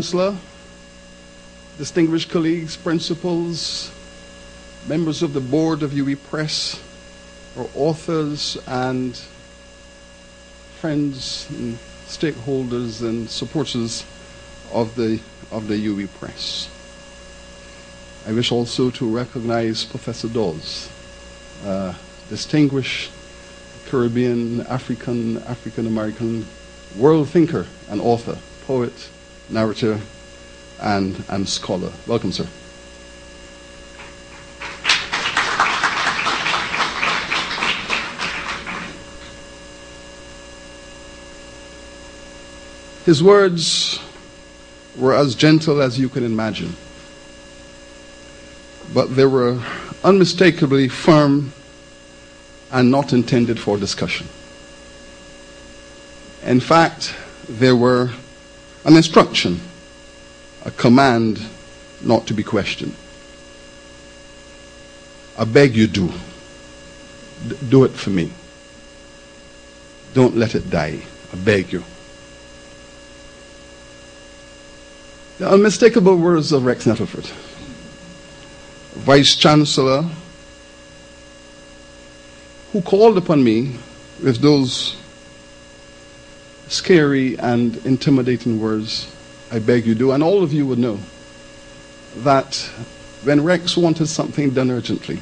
Chancellor, distinguished colleagues, principals, members of the board of UWI Press, our authors and friends and stakeholders and supporters of the, of the UWI Press. I wish also to recognize Professor Dawes, distinguished Caribbean, African, African American world thinker and author, poet, narrator, and, and scholar. Welcome, sir. His words were as gentle as you can imagine, but they were unmistakably firm and not intended for discussion. In fact, they were an instruction, a command not to be questioned. I beg you do. D- do it for me. Don't let it die. I beg you. The unmistakable words of Rex Nettleford, Vice Chancellor, who called upon me with those scary and intimidating words, I beg you do. And all of you would know that when Rex wanted something done urgently,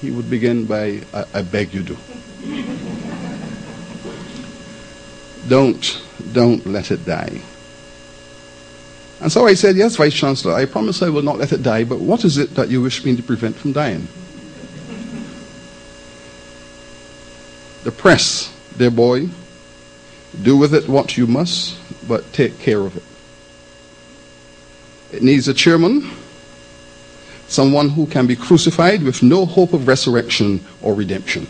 he would begin by, I, I beg you do. don't, don't let it die. And so I said, Yes, Vice Chancellor, I promise I will not let it die, but what is it that you wish me to prevent from dying? The press, dear boy, do with it what you must, but take care of it. It needs a chairman, someone who can be crucified with no hope of resurrection or redemption.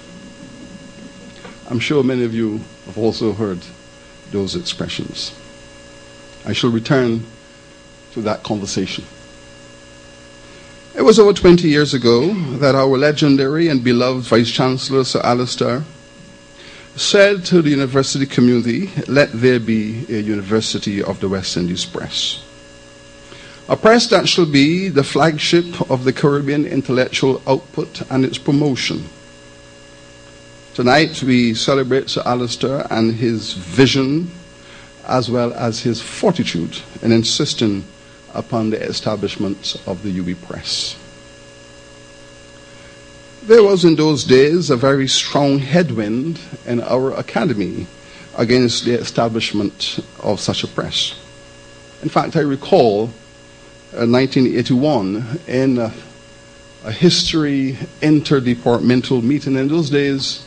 I'm sure many of you have also heard those expressions. I shall return to that conversation. It was over 20 years ago that our legendary and beloved Vice Chancellor, Sir Alister, said to the university community, Let there be a University of the West Indies Press. A press that shall be the flagship of the Caribbean intellectual output and its promotion. Tonight we celebrate Sir Alister and his vision as well as his fortitude in insisting upon the establishment of the UWI Press. There was in those days a very strong headwind in our academy against the establishment of such a press. In fact, I recall uh, 1981 in a, a history interdepartmental meeting. In those days,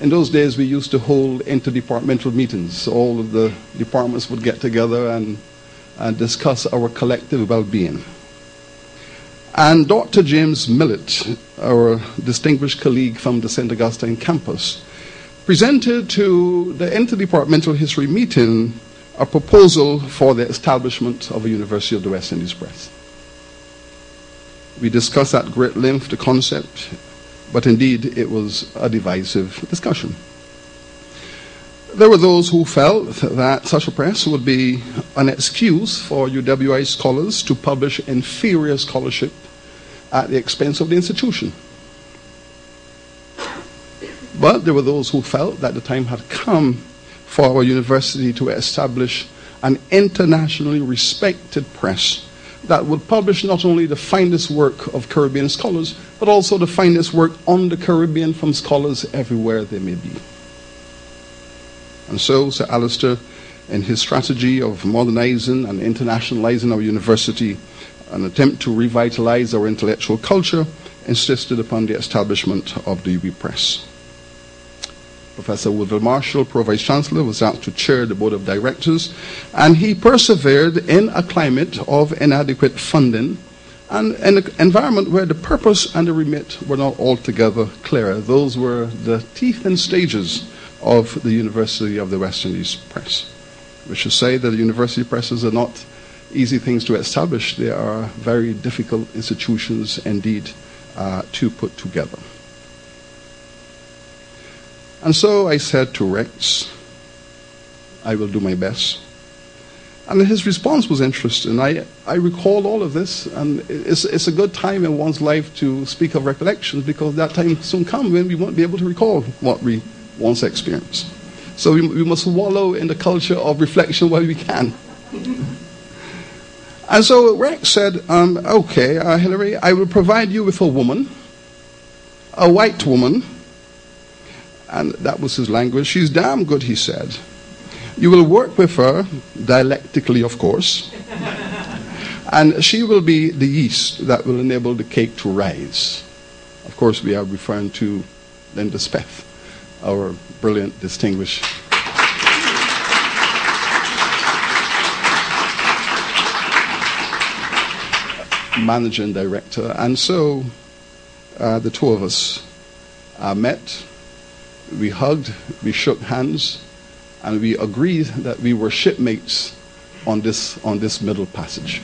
in those days, we used to hold interdepartmental meetings. All of the departments would get together and and discuss our collective well being. And Dr. James Millett, our distinguished colleague from the St. Augustine campus, presented to the interdepartmental history meeting a proposal for the establishment of a University of the West Indies Press. We discussed at great length the concept, but indeed it was a divisive discussion. There were those who felt that such a press would be an excuse for UWI scholars to publish inferior scholarship at the expense of the institution. But there were those who felt that the time had come for our university to establish an internationally respected press that would publish not only the finest work of Caribbean scholars, but also the finest work on the Caribbean from scholars everywhere they may be. And so, Sir Alister, in his strategy of modernizing and internationalizing our university, an attempt to revitalize our intellectual culture, insisted upon the establishment of the UWI Press. Professor Woodville Marshall, Pro Vice Chancellor, was asked to chair the Board of Directors, and he persevered in a climate of inadequate funding and an environment where the purpose and the remit were not altogether clear. Those were the teeth and stages of the University of the West Indies Press. We should say that university presses are not easy things to establish. They are very difficult institutions indeed uh, to put together. And so I said to Rex, I will do my best. And his response was interesting. I, I recall all of this, and it's, it's a good time in one's life to speak of recollections because that time soon comes when we won't be able to recall what we once experienced. So we, we must wallow in the culture of reflection where we can. and so Rex said, um, Okay, uh, Hilary, I will provide you with a woman, a white woman, and that was his language. She's damn good, he said. You will work with her, dialectically, of course, and she will be the yeast that will enable the cake to rise. Of course, we are referring to Linda Speth, our brilliant, distinguished managing director. And so uh, the two of us uh, met, we hugged, we shook hands, and we agreed that we were shipmates on this, on this middle passage.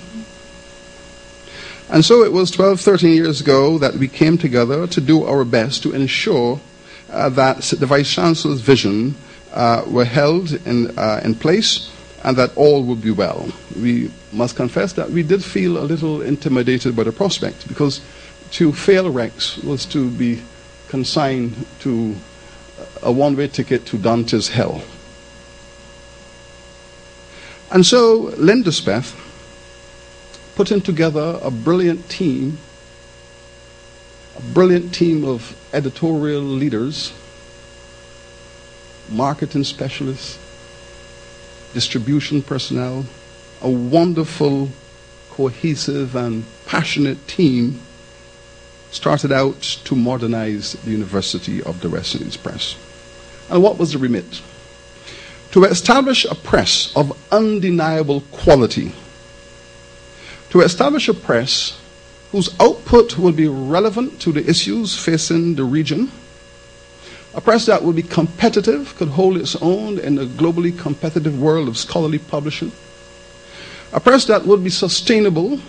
And so it was 12, 13 years ago that we came together to do our best to ensure that the Vice Chancellor's vision uh, were held in, uh, in place and that all would be well. We must confess that we did feel a little intimidated by the prospect because to fail Rex was to be consigned to a one way ticket to Dante's hell. And so Linda Speth putting together a brilliant team, a brilliant team of editorial leaders, marketing specialists, distribution personnel, a wonderful, cohesive, and passionate team started out to modernize the University of the West Indies Press. And what was the remit? To establish a press of undeniable quality. To establish a press whose output will be relevant to the issues facing the region a press that would be competitive, could hold its own in a globally competitive world of scholarly publishing. A press that would be sustainable,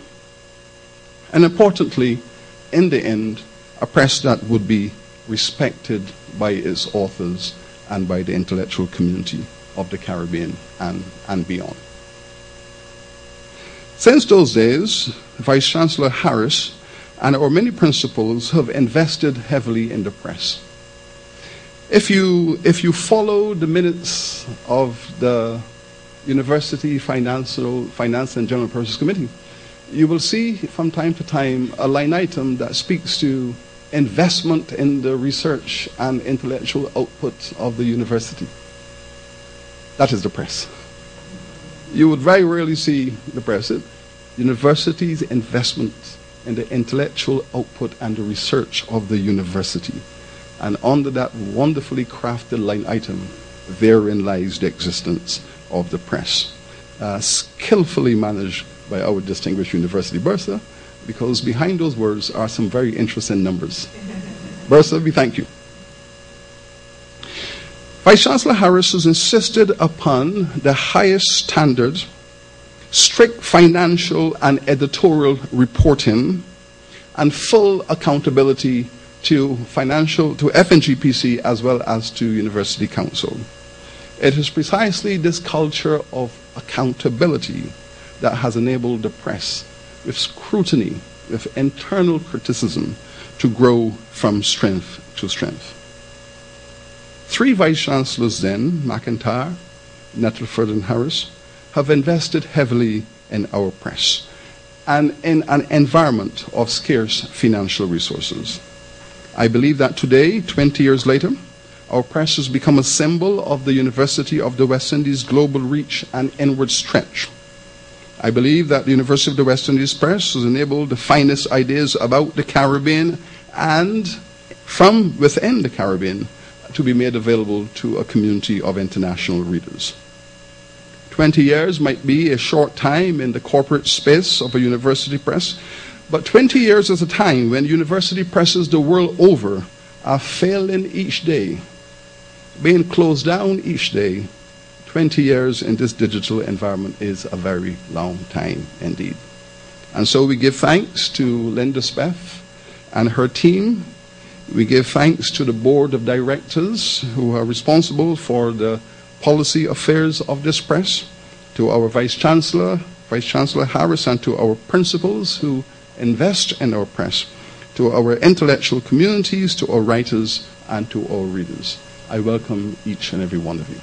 and importantly, in the end, a press that would be respected by its authors and by the intellectual community of the Caribbean and, and beyond. Since those days, Vice Chancellor Harris and our many principals have invested heavily in the press. If you, if you follow the minutes of the University Financial, Finance and General Purposes Committee, you will see from time to time a line item that speaks to investment in the research and intellectual output of the university. That is the press. You would very rarely see the press. Universities' investment in the intellectual output and the research of the university. And under that wonderfully crafted line item, therein lies the existence of the press. Uh, skillfully managed by our distinguished University Bursar, because behind those words are some very interesting numbers. Bursar, we thank you. Vice Chancellor Harris has insisted upon the highest standards, strict financial and editorial reporting, and full accountability to financial, to FNGPC as well as to University Council. It is precisely this culture of accountability that has enabled the press, with scrutiny, with internal criticism, to grow from strength to strength. Three vice chancellors then, McIntyre, Nettleford, and Harris, have invested heavily in our press and in an environment of scarce financial resources. I believe that today, 20 years later, our press has become a symbol of the University of the West Indies' global reach and inward stretch. I believe that the University of the West Indies Press has enabled the finest ideas about the Caribbean and from within the Caribbean to be made available to a community of international readers. 20 years might be a short time in the corporate space of a university press, but 20 years is a time when university presses the world over are failing each day, being closed down each day. 20 years in this digital environment is a very long time indeed. And so we give thanks to Linda Speth and her team. We give thanks to the board of directors who are responsible for the policy affairs of this press to our Vice Chancellor, Vice Chancellor Harris, and to our principals who invest in our press, to our intellectual communities, to our writers, and to our readers. I welcome each and every one of you.